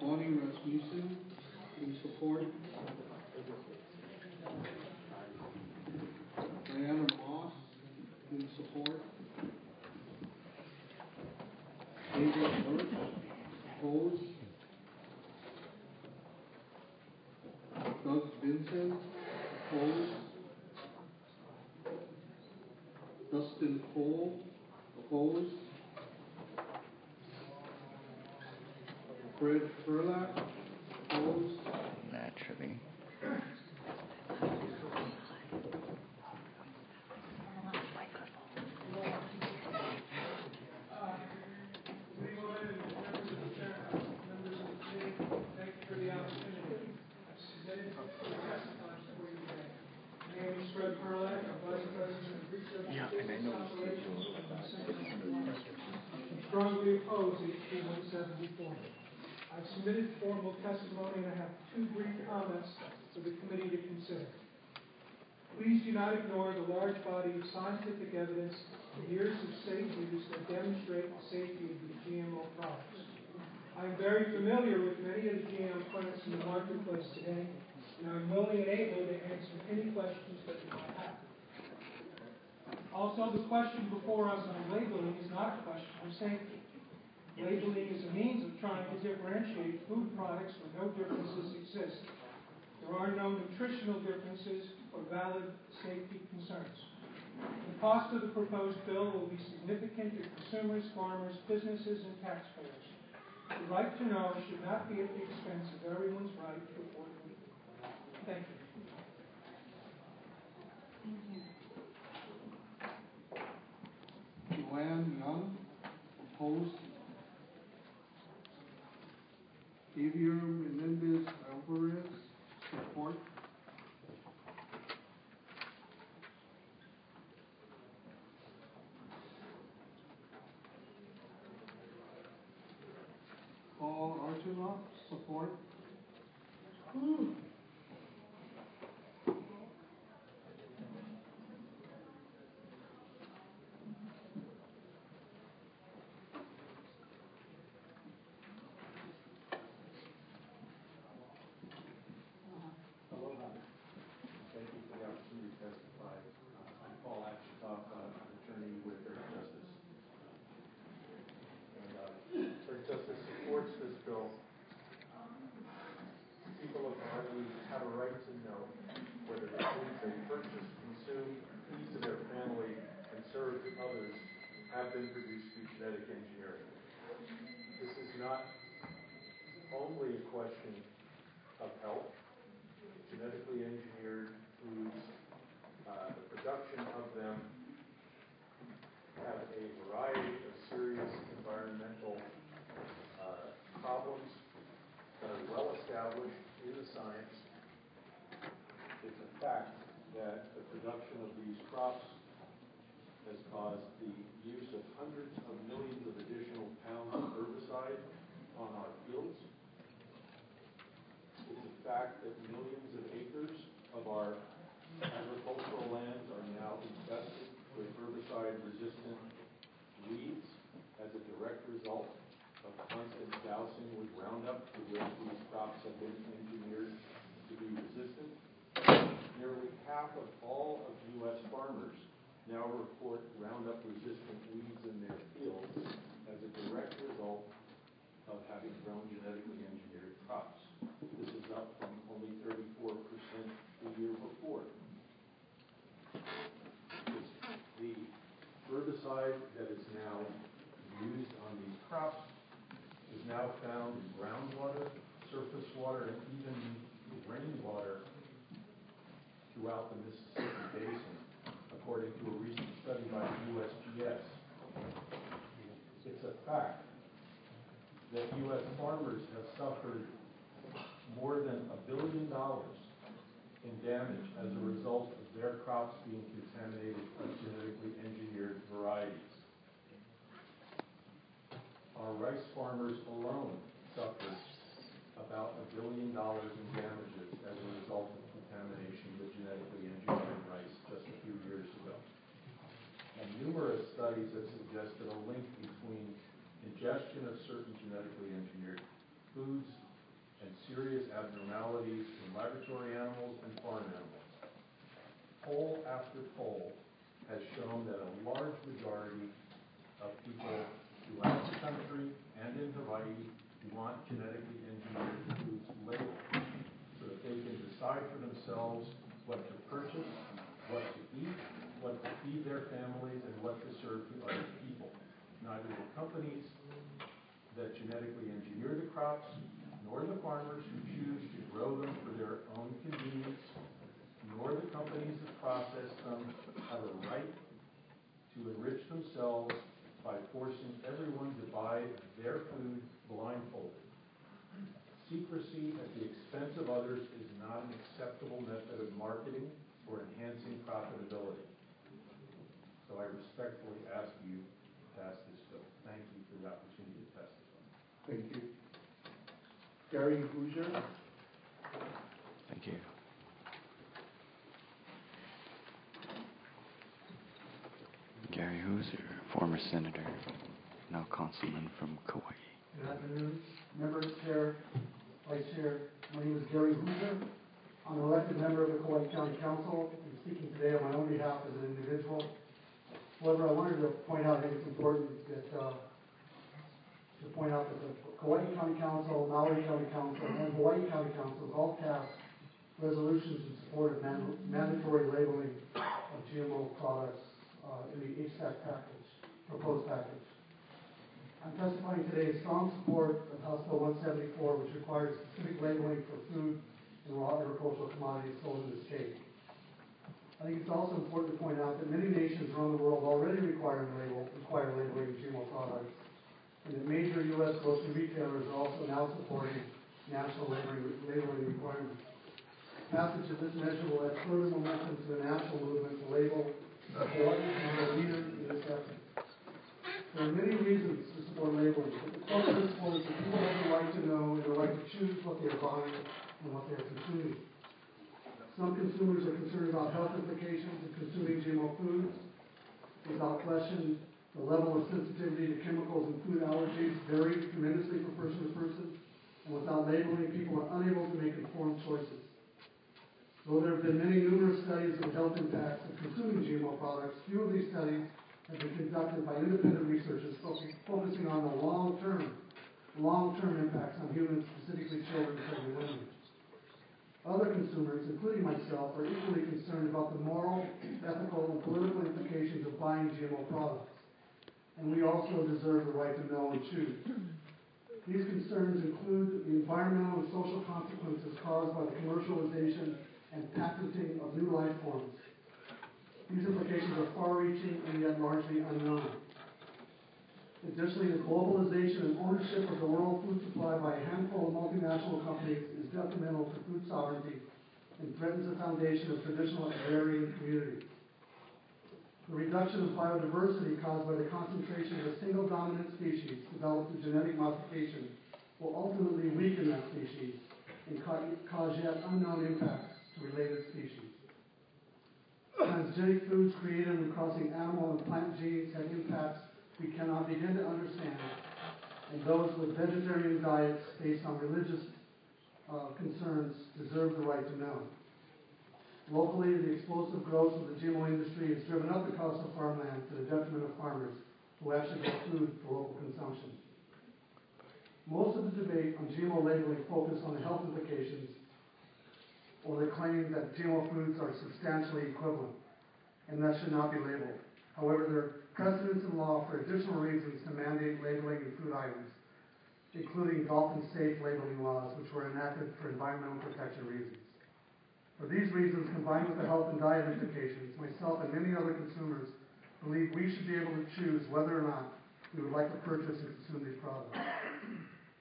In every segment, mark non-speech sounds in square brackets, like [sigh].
Bonnie Rasmussen in support. Diana Moss in support. David Burke, opposed. Doug Vincent, opposed. Dustin Cole, opposed. Fred Furlap, opposed. Naturally. Members of the committee, thank you for the opportunity. I've submitted to testify before you today. My name is Fred Perlak, I'm Vice President of Research and Business Operations at Central Strongly oppose HB 174. I've submitted formal testimony and I have two brief comments for the committee to consider. Please do not ignore the large body of scientific evidence and years of safe use that demonstrate the safety of these GMO products. I'm very familiar with many of the GM plants in the marketplace today, and I'm willing and able to answer any questions that you might have. Also, the question before us on labeling is not a question of safety. Labeling is a means of trying differentiate food products where no differences exist. There are no nutritional differences or valid safety concerns. The cost of the proposed bill will be significant to consumers, farmers, businesses, and taxpayers. The right to know should not be at the expense of everyone's right to afford food. Thank you. Joanne Young, opposed. Xavier Menendez Alvarez, support. Paul Archuleta, support. Aloha. Thank you for the opportunity to testify. Uh, I'm Paul Achitoff, uh, an attorney with Earth Justice. And uh, Earth Justice supports this bill. People of Hawaii have a right to know whether the foods they purchase, consume, feed to their family, and serve to others have been produced through genetic engineering. This is not only a question of health, genetically engineered foods, uh, the production of them have a variety of serious environmental uh, problems that are well established in the science. It's a fact that the production of these crops has caused the use of hundreds of millions of additional pounds of herbicide on our fields. It's a fact that millions of acres of our agricultural lands are now infested with herbicide-resistant weeds as a direct result of constant dousing with Roundup to which these crops have been engineered to be resistant. Nearly half of all of U.S. farmers now report Roundup-resistant weeds in their fields as a direct result of having grown genetically engineered crops. This is up from only 34% the year before. It's the herbicide that is now used on these crops now found groundwater, surface water, and even rainwater throughout the Mississippi Basin, according to a recent study by USGS. It's a fact that U.S. farmers have suffered more than a billion dollars in damage as a result of their crops being contaminated with genetically engineered varieties. Our rice farmers alone suffered about a billion dollars in damages as a result of contamination with genetically engineered rice just a few years ago. And numerous studies have suggested a link between ingestion of certain genetically engineered foods and serious abnormalities in laboratory animals and farm animals. Poll after poll has shown that a large majority of people throughout the country and in Hawaii want genetically engineered foods labeled so that they can decide for themselves what to purchase, what to eat, what to feed their families, and what to serve to other people. Neither the companies that genetically engineer the crops, nor the farmers who choose to grow them for their own convenience, nor the companies that process them have a right to enrich themselves by forcing everyone to buy their food blindfolded. Secrecy at the expense of others is not an acceptable method of marketing or enhancing profitability. So I respectfully ask you to pass this bill. Thank you for the opportunity to testify. Thank you. Gary Hooser? Thank you. Gary Hooser, former senator, now councilman from Kauai. Good afternoon, members, chair, vice chair. My name is Gary Hooser. I'm an elected member of the Kauai County Council. I'm speaking today on my own behalf as an individual. However, I wanted to point out, I think it's important that, uh, to point out that the Kauai County Council, Maui County Council, and Hawaii County Council all passed resolutions in support of man- mandatory labeling of GMO products, uh, in the HSAC package, proposed package. I'm testifying today in strong support of House Bill 174, which requires specific labeling for food and raw agricultural commodities sold in the state. I think it's also important to point out that many nations around the world already require label, require labeling GMO products, and that major U.S. grocery retailers are also now supporting national labeling, labeling requirements. Passage of this measure will add further momentum to the national movement to label a leader in this effort. There are many reasons to support labeling, but the core principle is that people have the right to know and the right to choose what they are buying and what they are consuming. Some consumers are concerned about health implications of consuming GMO foods. Without question, the level of sensitivity to chemicals and food allergies varies tremendously from person to person, and without labeling, people are unable to make informed choices. Though there have been many numerous studies of health impacts of consuming GMO products, few of these studies have been conducted by independent researchers focus- focusing on the long-term, long-term impacts on humans, specifically children and women. Other consumers, including myself, are equally concerned about the moral, ethical, and political implications of buying GMO products. And we also deserve the right to know and choose. These concerns include the environmental and social consequences caused by the commercialization and patenting of new life forms. These implications are far-reaching and yet largely unknown. Additionally, the globalization and ownership of the world food supply by a handful of multinational companies is detrimental to food sovereignty and threatens the foundation of traditional agrarian communities. The reduction of biodiversity caused by the concentration of a single dominant species developed through genetic modification will ultimately weaken that species and cause yet unknown impacts to related species. Transgenic foods created when crossing animal and plant genes have impacts we cannot begin to understand, and those with vegetarian diets based on religious uh, concerns deserve the right to know. Locally, the explosive growth of the GMO industry has driven up the cost of farmland to the detriment of farmers who actually get food for local consumption. Most of the debate on GMO labeling focus on the health implications that GMO foods are substantially equivalent and thus should not be labeled. However, there are precedents in law for additional reasons to mandate labeling in food items, including dolphin safe labeling laws, which were enacted for environmental protection reasons. For these reasons, combined with the health and diet implications, myself and many other consumers believe we should be able to choose whether or not we would like to purchase and consume these products.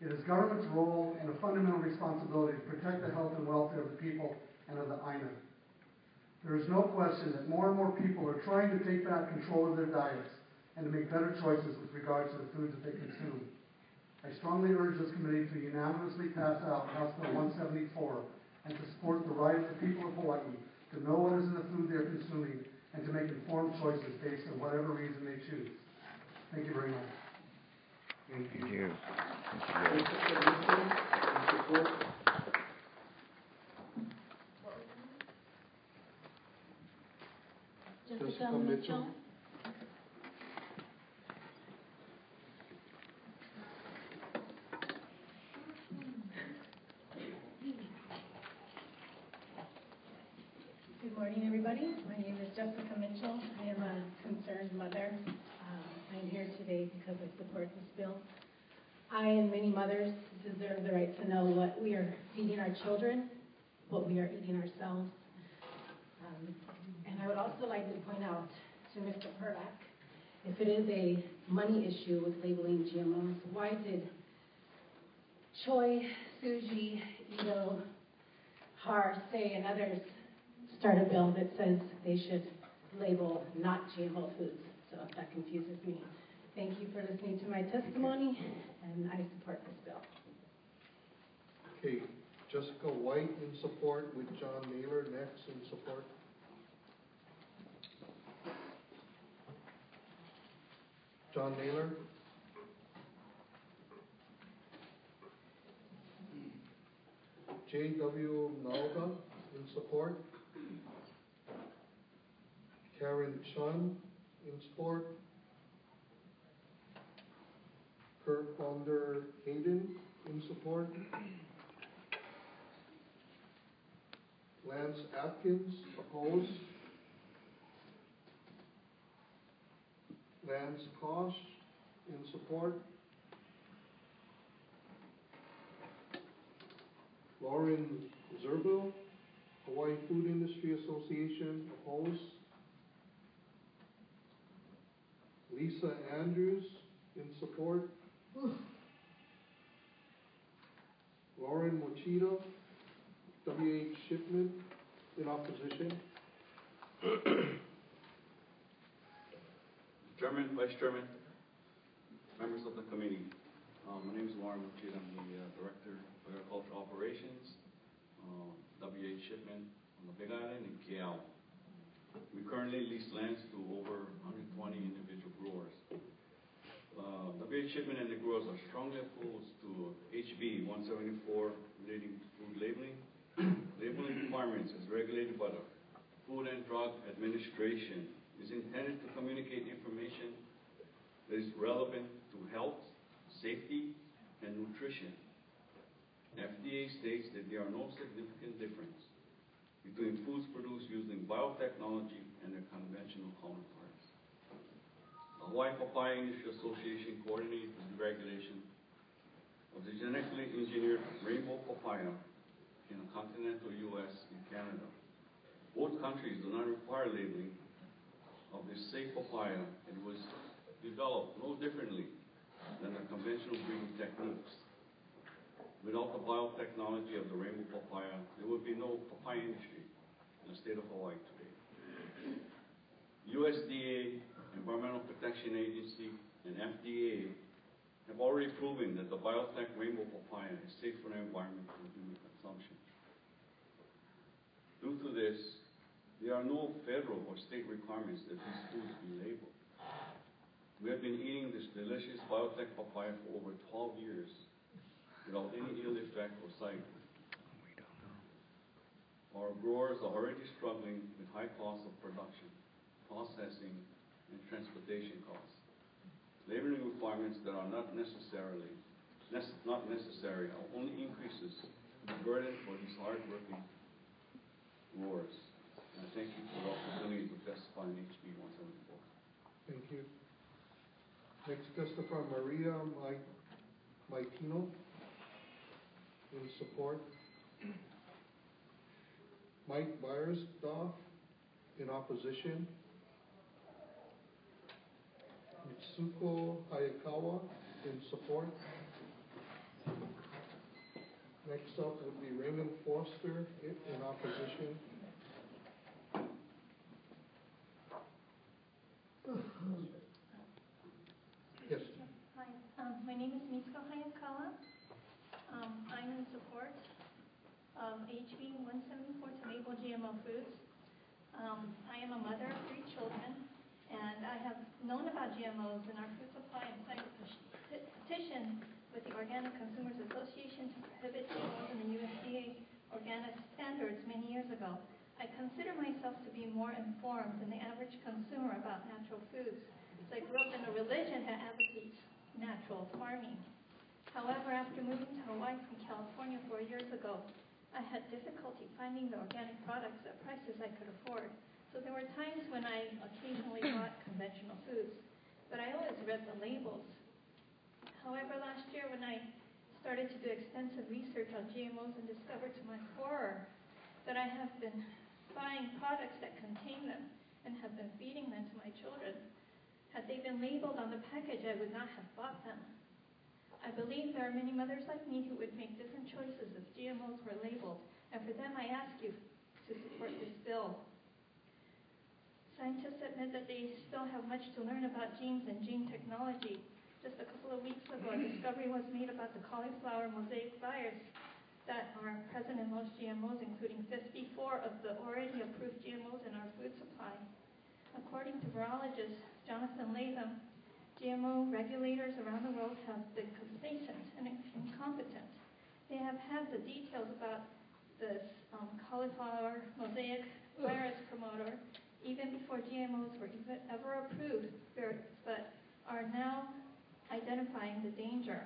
It is government's role and a fundamental responsibility to protect the health and welfare of the people and of the aina. There is no question that more and more people are trying to take back control of their diets and to make better choices with regard to the foods that they consume. I strongly urge this committee to unanimously pass out House Bill 174 and to support the right of the people of Hawaii to know what is in the food they're consuming and to make informed choices based on whatever reason they choose. Thank you very much. Thank Thank you. you. Thank you, Gary. Jessica Newsom, in support? Mitchell. Good morning, everybody. My name is Jessica Mitchell. I am a concerned mother. Um, I am here today because I support this bill. I and many mothers deserve the right to know what we are feeding our children, what we are eating ourselves. Um, And I would also like to point out to Mr. Perlak, if it is a money issue with labeling GMOs, why did Choy, Tsuji, Ito, Har, Say, and others start a bill that says they should label not GMO foods. So if that confuses me. Thank you for listening to my testimony, and I support this bill. Okay, Jessica White in support with John Naylor next in support. John Naylor. J.W. Nalga in support. Karen Chun in support. Kurt Wonder Hayden in support. Lance Atkins, opposed. Lance Kosh, in support. Lauren Zirbel, Hawaii Food Industry Association, opposed. Lisa Andrews, in support. Lauren Mochito, W.H. Shipman, in opposition. [clears throat] Chairman, Vice Chairman, members of the committee. Um, My name is Warren Mucci, I'm the uh, Director of Agricultural Operations, uh, W.H. Shipman on the Big Island and KL. We currently lease lands to over 120 individual growers. Uh, W.H. Shipman and the growers are strongly opposed to HB 174 relating to food labeling. [clears throat] Labeling requirements as regulated by the Food and Drug Administration is intended to communicate information that is relevant to health, safety, and nutrition. FDA states that there are no significant difference between foods produced using biotechnology and their conventional counterparts. The Hawaii Papaya Industry Association coordinates the regulation of the genetically engineered rainbow papaya in the continental U.S. and Canada. Both countries do not require labeling of this safe papaya and was developed no differently than the conventional breeding techniques. Without the biotechnology of the rainbow papaya, there would be no papaya industry in the state of Hawaii today. USDA, Environmental Protection Agency, and FDA have already proven that the biotech rainbow papaya is safe for the environment and human consumption. Due to this, there are no federal or state requirements that these foods be labeled. We have been eating this delicious biotech papaya for over 12 years without any ill effect or side. Our growers are already struggling with high costs of production, processing, and transportation costs. Labeling requirements that are not necessarily, not necessary, only increases the burden for these hardworking growers. And I thank you for the opportunity to testify in HB 174. Thank you. Next testify Maria Mike, Maikino, in support. Mike Byersdorf, in opposition. Mitsuko Hayakawa, in support. Next up would be Raymond Foster, in opposition. Yes, Hi, um, my name is Mitsuko Hayakawa. Um, I'm in support of HB 174 to label GMO foods. Um, I am a mother of three children, and I have known about GMOs in our food supply and signed a petition with the Organic Consumers Association to prohibit GMOs in the USDA organic standards many years ago. I consider myself to be more informed than the average consumer about natural foods. As I grew up in a religion that advocates natural farming. However, after moving to Hawaii from California four years ago, I had difficulty finding the organic products at prices I could afford. So there were times when I occasionally bought conventional foods, but I always read the labels. However, last year when I started to do extensive research on GMOs and discovered to my horror that I have been buying products that contain them and have been feeding them to my children. Had they been labeled on the package, I would not have bought them. I believe there are many mothers like me who would make different choices if GMOs were labeled, and for them I ask you to support this bill. Scientists admit that they still have much to learn about genes and gene technology. Just a couple of weeks ago, a discovery was made about the cauliflower mosaic virus that are present in most GMOs, including 54 of the already approved GMOs in our food supply. According to virologist Jonathan Latham, GMO regulators around the world have been complacent and incompetent. They have had the details about this um, cauliflower mosaic virus promoter even before GMOs were even ever approved, but are now identifying the danger.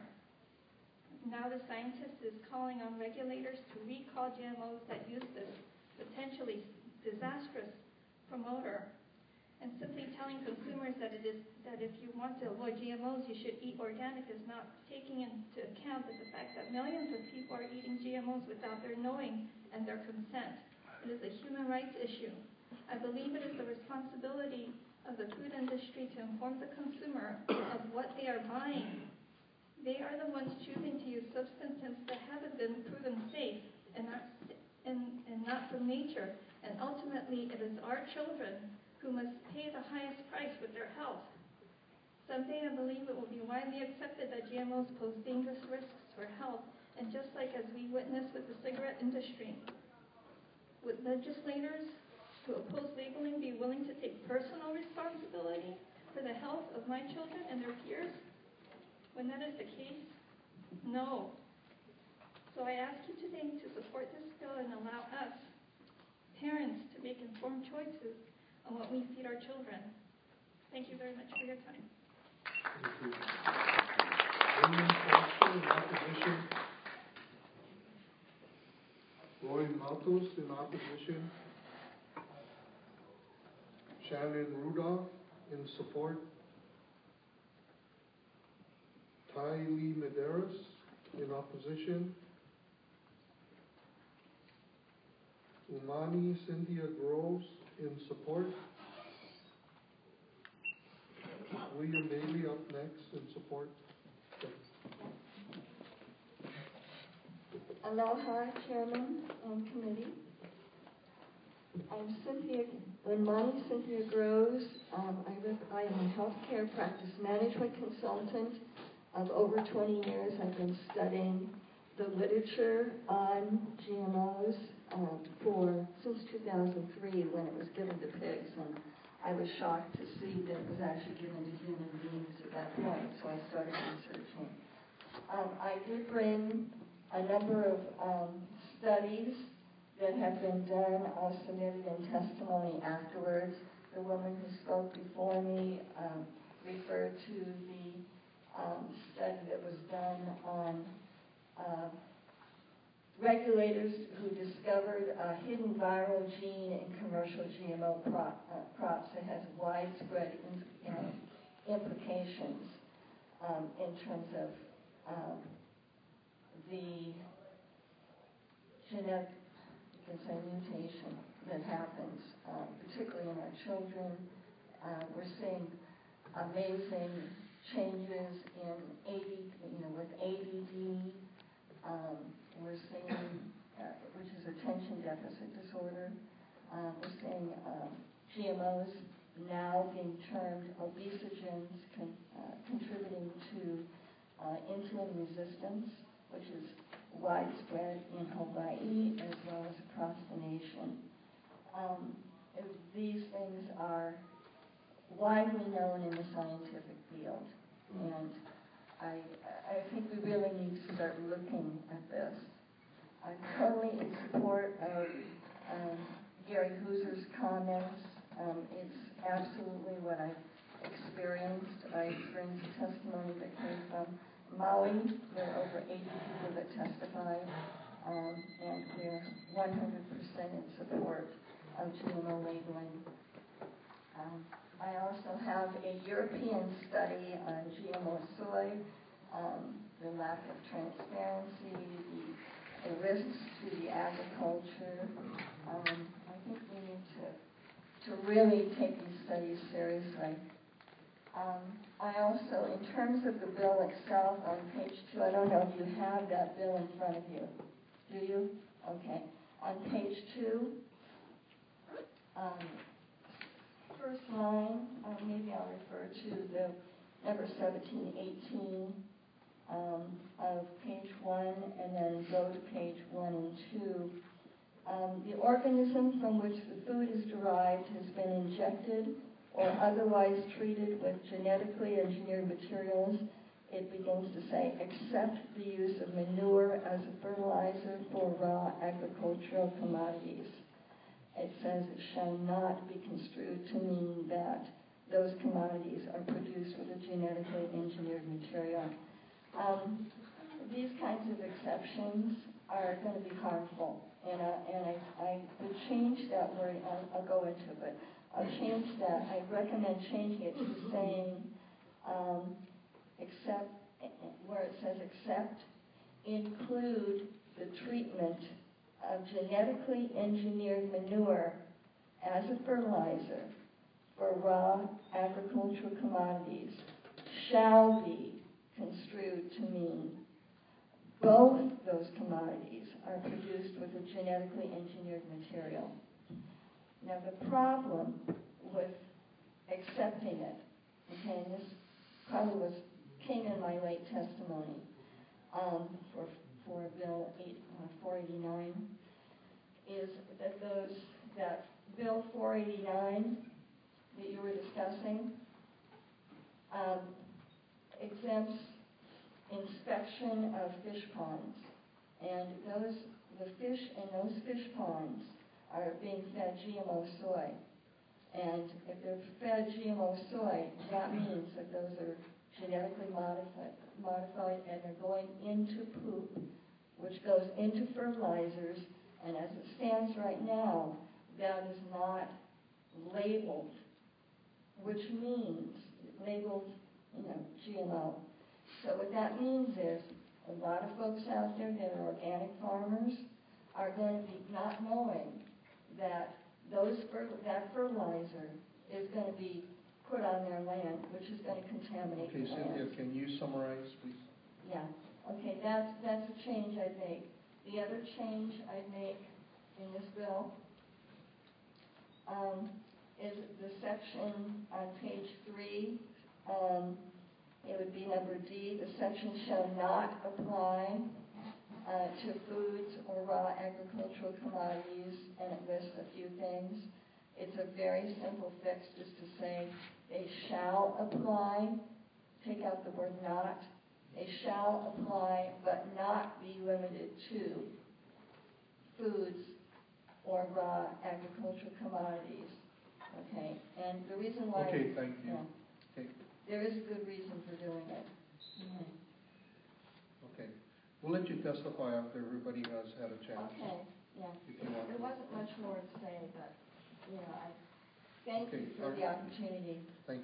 Now the scientist is calling on regulators to recall GMOs that use this potentially disastrous promoter and simply telling consumers that it is that if you want to avoid GMOs, you should eat organic is not taking into account the fact that millions of people are eating GMOs without their knowing and their consent. It is a human rights issue. I believe it is the responsibility of the food industry to inform the consumer of what they are buying. They are the ones choosing to use substances that haven't been proven safe and not, and, and not from nature. And ultimately, it is our children who must pay the highest price with their health. Someday, I believe it will be widely accepted that GMOs pose dangerous risks for health, and just like as we witnessed with the cigarette industry, would legislators who oppose labeling be willing to take personal responsibility for the health of my children and their peers? When that is the case, no. So I ask you today to support this bill and allow us, parents, to make informed choices on what we feed our children. Thank you very much for your time. Thank you. In opposition. Roy Matos in opposition. Shannon Rudolph in support. Ty Lee Maderas in opposition. Umani Cynthia Groves in support. William Bailey up next in support. Aloha, Chairman and Committee. I'm Cynthia, Unmani Cynthia Groves. Um, I, I am a healthcare practice management consultant of over 20 years. I've been studying the literature on GMOs um, for since 2003 when it was given to pigs, and I was shocked to see that it was actually given to human beings at that point. So I started researching. Um, I did bring a number of um, studies that have been done, uh, submitted in testimony afterwards. The woman who spoke before me um, referred to the um, study that was done on uh, regulators who discovered a hidden viral gene in commercial GMO uh, crops that has widespread in, implications um, in terms of um, the genetic mutation that happens, uh, particularly in our children. Uh, we're seeing amazing changes in AD, you know, with ADD. Um, we're seeing, uh, which is attention deficit disorder. Uh, we're seeing um, GMOs now being termed obesogens, con- uh, contributing to uh, insulin resistance, which is widespread in Hawaii as well as across the nation. Um, these things are widely known in the scientific field, and I, I think we really need to start looking at this. I'm totally in support of um, Gary Hooser's comments. Um, It's absolutely what I experienced. I experienced the testimony that came from Maui. There are over 80 people that testified, um, and we're 100% in support of GMO labeling. Um, I also have a European study on GMO soy, um, the lack of transparency, the, the risks to the agriculture. Um, I think we need to, to really take these studies seriously. Um, I also, in terms of the bill itself, on page two, I don't know if you have that bill in front of you. Do you? Okay. On page two, um, first line, uh, maybe I'll refer to the number seventeen eighteen, um, of page one, and then go to page one and two. Um, the organism from which the food is derived has been injected or otherwise treated with genetically engineered materials. It begins to say, except the use of manure as a fertilizer for raw agricultural commodities it says it shall not be construed to mean that those commodities are produced with a genetically engineered material. Um, these kinds of exceptions are going to be harmful, and, uh, and I, I would change that word, I'll, I'll go into it, but I'll change that, I recommend changing it to saying, um, except, where it says except, include the treatment of genetically engineered manure as a fertilizer for raw agricultural commodities shall be construed to mean both those commodities are produced with a genetically engineered material. Now, the problem with accepting it, okay, and this probably was, came in my late testimony, um, for, for Bill uh, four eighty-nine, is that those, that Bill four eighty-nine that you were discussing, um, exempts inspection of fish ponds. And those, the fish in those fish ponds are being fed GMO soy. And if they're fed GMO soy, that means that those are genetically modified, modified and they're going into poop, which goes into fertilizers. And as it stands right now, that is not labeled, which means labeled, you know, GMO. So what that means is a lot of folks out there that are organic farmers are going to be not knowing that those that fertilizer is going to be put on their land, which is going to contaminate Okay, the land. Cynthia, can you summarize, please? Yeah, okay, that's, that's a change I'd make. The other change I'd make in this bill, um, is the section on page three, um, it would be number D, the section shall not apply, uh, to foods or raw agricultural commodities, and it lists a few things. It's a very simple fix, just to say, they shall apply, take out the word not, they shall apply, but not be limited to foods or raw agricultural commodities. Okay, and the reason why. Okay, thank you. Yeah. Okay. There is a good reason for doing it. Mm-hmm. Okay. We'll let you testify after everybody has had a chance. Okay, yeah. If you want. There wasn't much more to say, but, you know, I thank Okay, you for all the right. opportunity. Thank you.